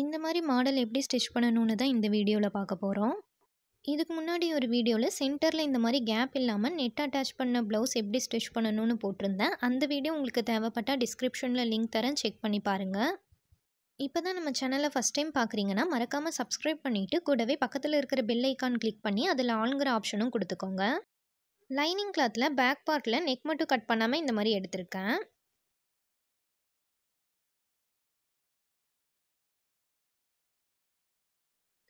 இந்த மாதிரி மாடல் எப்படி ஸ்டிச் பண்ணணும்னு தான் இந்த வீடியோவில் பார்க்க போகிறோம் இதுக்கு முன்னாடி ஒரு வீடியோவில் சென்டரில் இந்த மாதிரி கேப் இல்லாமல் நெட் அட்டாச் பண்ண ப்ளவுஸ் எப்படி ஸ்டிச் பண்ணணும்னு போட்டிருந்தேன். அந்த வீடியோ உங்களுக்கு தேவைப்பட்டால் டிஸ்கிரிப்ஷனில் லிங்க் தரேன். செக் பண்ணி பாருங்கள் இப்போ தான் நம்ம சேனலை ஃபஸ்ட் டைம் பார்க்குறீங்கன்னா மறக்காமல் சப்ஸ்கிரைப் பண்ணிவிட்டு கூடவே பக்கத்தில் இருக்கிற பெல் ஐக்கான் கிளிக் பண்ணி அதில் ஆளுங்கிற ஆப்ஷனும் கொடுத்துக்கோங்க. லைனிங் கிளாத்தில் பேக் பார்ட்டில் நெக் மட்டும் கட் பண்ணாமல் இந்த மாதிரி எடுத்திருக்கேன்.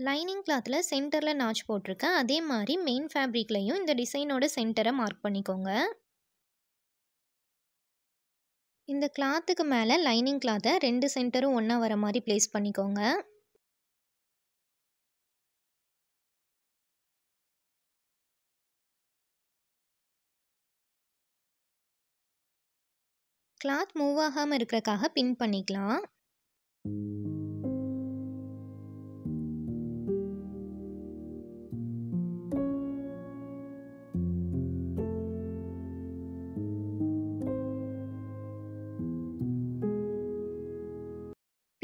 லைனிங் கிளாத்தில் சென்டரில் நாச் போட்டிருக்கேன். அதே மாதிரி மெயின் ஃபேப்ரிக்லேயும் இந்த டிசைனோட சென்டரை மார்க் பண்ணிக்கோங்க. இந்த கிளாத்துக்கு மேலே லைனிங் கிளாத்தை ரெண்டு சென்டரும் ஒன்றா வர மாதிரி ப்ளேஸ் பண்ணிக்கோங்க. கிளாத் மூவ் ஆகாமல் இருக்கிறக்காக பின் பண்ணிக்கலாம்.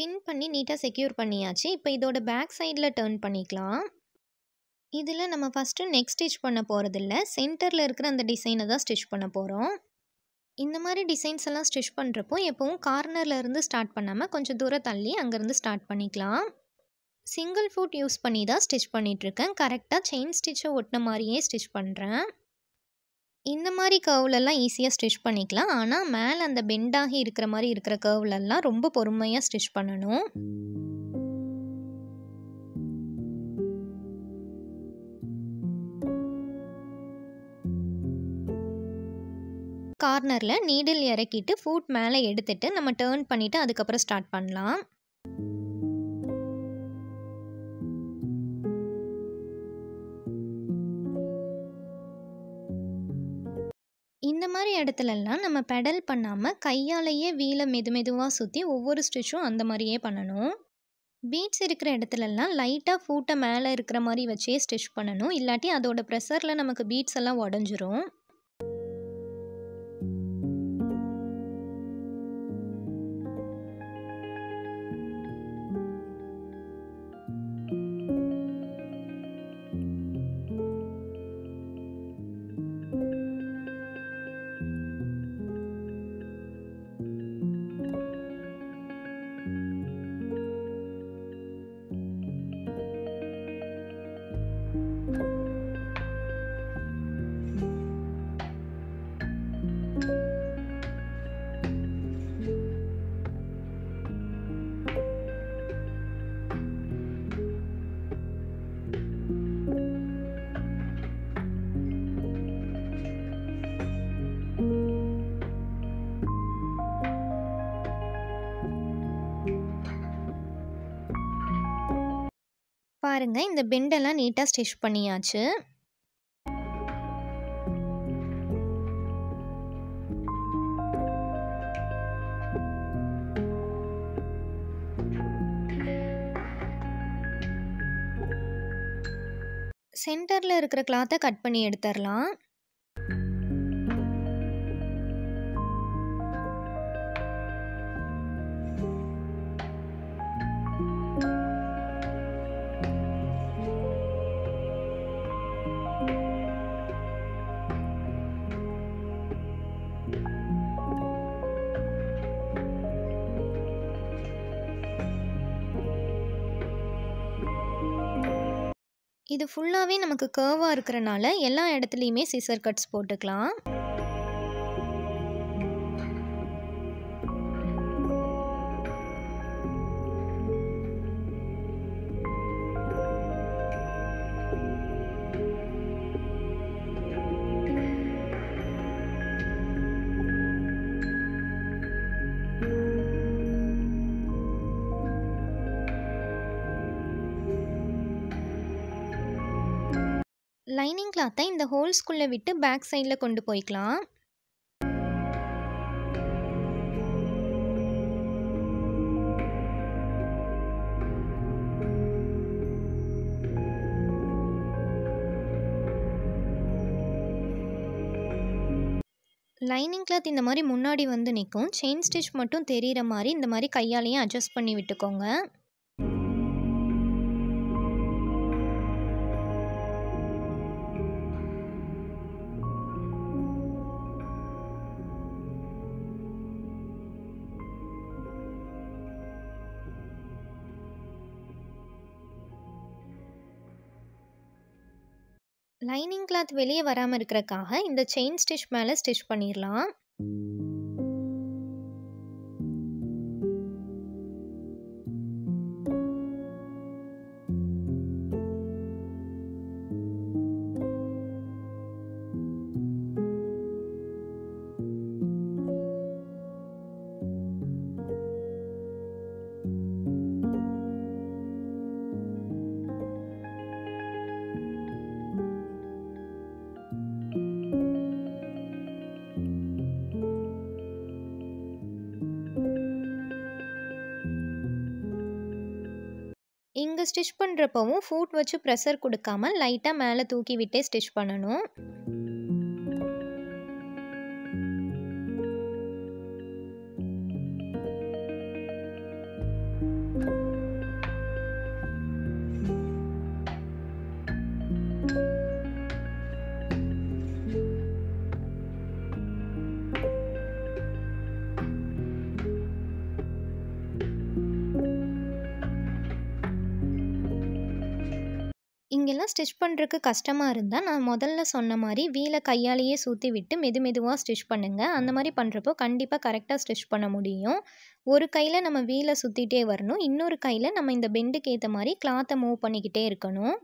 பின் பண்ணி நீட்டாக செக்யூர் பண்ணியாச்சு. இப்போ இதோட பேக் சைடில் டேர்ன் பண்ணிக்கலாம். இதில் நம்ம ஃபஸ்ட்டு நெக் ஸ்டிச் பண்ண போகிறதில்ல சென்டரில் இருக்கிற அந்த டிசைனை தான் ஸ்டிச் பண்ண போகிறோம் இந்த மாதிரி டிசைன்ஸ் எல்லாம் ஸ்டிச் பண்ணுறப்போ எப்போவும் கார்னரில் இருந்து ஸ்டார்ட் பண்ணாமல் கொஞ்சம் தூரம் தள்ளி அங்கேருந்து ஸ்டார்ட் பண்ணிக்கலாம். சிங்கிள் ஃபுட் யூஸ் பண்ணி தான் ஸ்டிச் பண்ணிகிட்ருக்கேன் கரெக்டாக செயின் ஸ்டிச்சை ஒட்டின மாதிரியே ஸ்டிச் பண்ணுறேன் இந்த மாதிரி கர்வ்லெல்லாம் ஈஸியாக ஸ்டிச் பண்ணிக்கலாம். ஆனால் மேலே அந்த பெண்டாகி இருக்கிற மாதிரி இருக்கிற கர்வ்லெல்லாம் ரொம்ப பொறுமையாக ஸ்டிச் பண்ணணும். கார்னரில் நீடில் இறக்கிட்டு ஃபூட் மேலே எடுத்துட்டு நம்ம டேர்ன் பண்ணிவிட்டு அதுக்கப்புறம் ஸ்டார்ட் பண்ணலாம். மாதிரி இடத்துலலாம் நம்ம பெடல் பண்ணாமல் கையாலேயே வீலை மெது மெதுவாக சுற்றி ஒவ்வொரு ஸ்டிச்சும் அந்த மாதிரியே பண்ணணும். பீட்ஸ் இருக்கிற இடத்துலலாம் லைட்டாக ஃபூட்டை மேலே இருக்கிற மாதிரி வச்சே ஸ்டிச் பண்ணணும். இல்லாட்டி அதோட ப்ரெஷரில் நமக்கு பீட்ஸ் எல்லாம் உடஞ்சிரும். பாருங்கள் இந்த பெண்டெல்லாம் நீட்டாக ஸ்டிச் பண்ணியாச்சு. சென்டரில் இருக்கிற கிளாத்தை கட் பண்ணி எடுத்துடலாம் இது ஃபுல்லாகவே நமக்கு கேர்வாக இருக்கிறனால எல்லா இடத்துலையுமே சிசர் கட்ஸ் போட்டுக்கலாம். லைனிங் கிளாத்தை இந்த ஹோல்ஸ்குள்ளே விட்டு பேக் சைடில் கொண்டு போய்க்கலாம். லைனிங் கிளாத் இந்த மாதிரி முன்னாடி வந்து நிற்கும். செயின் ஸ்டிச் மட்டும் தெரிகிற மாதிரி இந்த மாதிரி கையாலேயே அட்ஜஸ்ட் பண்ணி விட்டுக்கோங்க. லைனிங் கிளாத் வெளியே வராமல் இருக்கிறக்காக இந்த செயின் ஸ்டிச் மேலே ஸ்டிச் பண்ணிடலாம் இங்கே ஸ்டிச் பண்ணுறப்பவும் ஃபூட் வச்சு ப்ரெஷர் கொடுக்காம லைட்டாக மேலே தூக்கி விட்டே ஸ்டிச் பண்ணணும். இங்கெல்லாம் ஸ்டிச் பண்ணுறதுக்கு கஷ்டமாக இருந்தால் நான் முதல்ல சொன்ன மாதிரி வீலை கையாலேயே சுற்றி விட்டு மெது மெதுவாக ஸ்டிச் பண்ணுங்கள் அந்த மாதிரி பண்ணுறப்போ கண்டிப்பாக கரெக்டாக ஸ்டிச் பண்ண முடியும். ஒரு கையில் நம்ம வீலை சுற்றிட்டே வரணும். இன்னொரு கையில் நம்ம இந்த பெண்டுக்கு ஏற்ற மாதிரி கிளாத்தை மூவ் பண்ணிக்கிட்டே இருக்கணும்.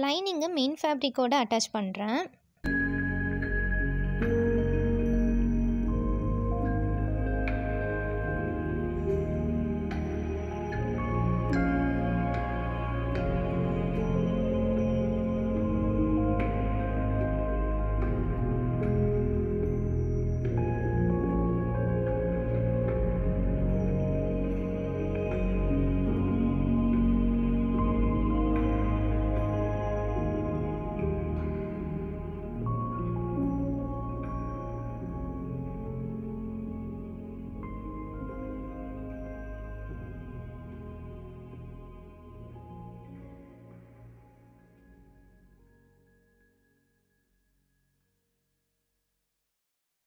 லைனிங்கு மெயின் ஃபேப்ரிக்கோடு அட்டாச் பண்ணுறேன்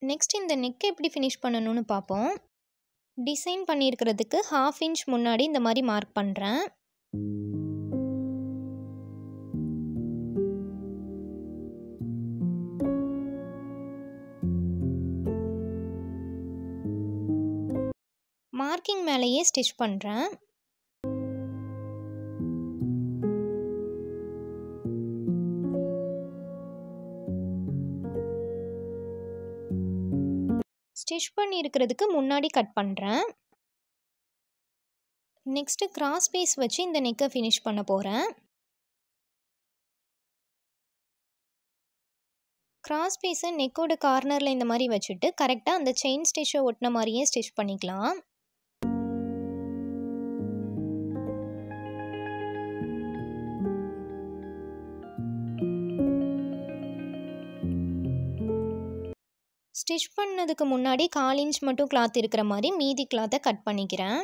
நெக்ஸ்ட் இந்த நெக்கை எப்படி ஃபினிஷ் பண்ணணும்னு பார்ப்போம். டிசைன் பண்ணியிருக்கிறதுக்கு ஹாஃப் இன்ச் முன்னாடி இந்த மாதிரி மார்க் பண்ணுறேன் மார்க்கிங் மேலேயே ஸ்டிச் பண்ணுறேன் ஸ்டிச் பண்ணியிருக்கிறதுக்கு முன்னாடி கட் பண்ணுறேன் நெக்ஸ்ட்டு கிராஸ் பீஸ் வச்சு இந்த நெக்கை ஃபினிஷ் பண்ண போகிறேன் கிராஸ் பீஸை நெக்கோட கார்னரில் இந்த மாதிரி வச்சுட்டு கரெக்டாக அந்த செயின் ஸ்டிச்சை ஒட்டின மாதிரியே ஸ்டிச் பண்ணிக்கலாம். ஸ்டிச் பண்ணதுக்கு முன்னாடி கால் இன்ச் மட்டும் கிளாத் இருக்கிற மாதிரி மீதி கிளாத்தை கட் பண்ணிக்கிறேன்.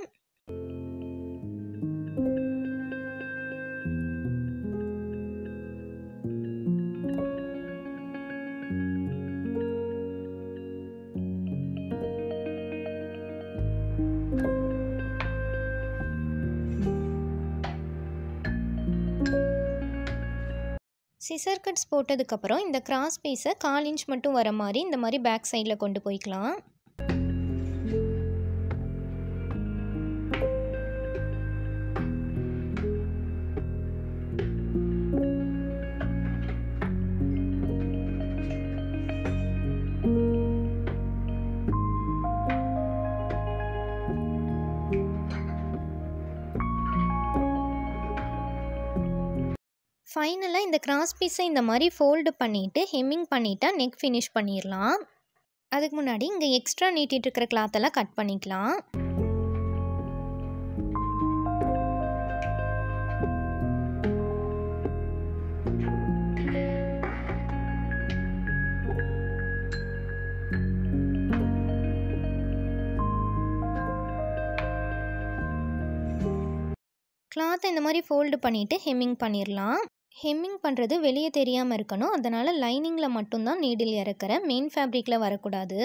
சிசர் கட்ஸ் போட்டதுக்கப்புறம் இந்த கிராஸ் பீஸை கால் இன்ச் மட்டும் வர மாதிரி இந்த மாதிரி பேக் சைடில் கொண்டு போய்க்கலாம். ஃபைனலாக இந்த கிராஸ் பீஸை இந்த மாதிரி ஃபோல்டு பண்ணிவிட்டு ஹெம்மிங் பண்ணிவிட்டால் நெக் ஃபினிஷ் பண்ணிடலாம். அதுக்கு முன்னாடி இங்கே எக்ஸ்ட்ரா நீட்டிட்டு இருக்கிற கிளாத்தெல்லாம் கட் பண்ணிக்கலாம். கிளாத்தை இந்த மாதிரி ஃபோல்டு பண்ணிவிட்டு ஹெம்மிங் பண்ணிடலாம். ஹெம்மிங் பண்ணுறது வெளியே தெரியாமல் இருக்கணும். அதனால் லைனிங்கில் மட்டும்தான் நீடில் இறக்குறேன். மெயின் ஃபேப்ரிக்கில் வரக்கூடாது.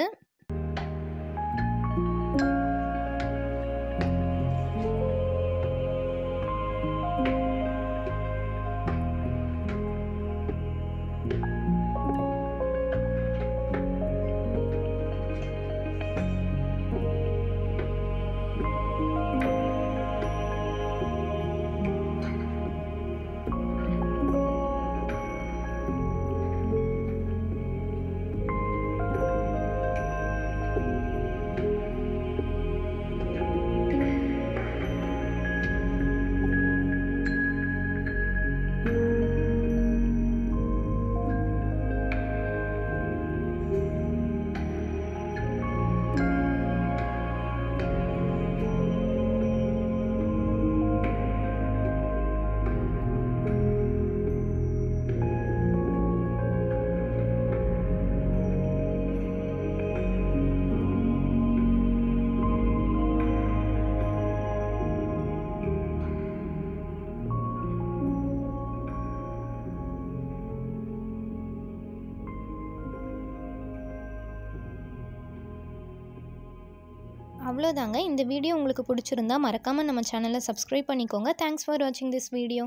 அவ்வளோதாங்க. இந்த வீடியோ உங்களுக்கு பிடிச்சிருந்தா மறக்காமல் நம்ம சேனலை சப்ஸ்கிரைப் பண்ணிக்கோங்க. தேங்க்ஸ் ஃபார் வாட்சிங் திஸ் வீடியோ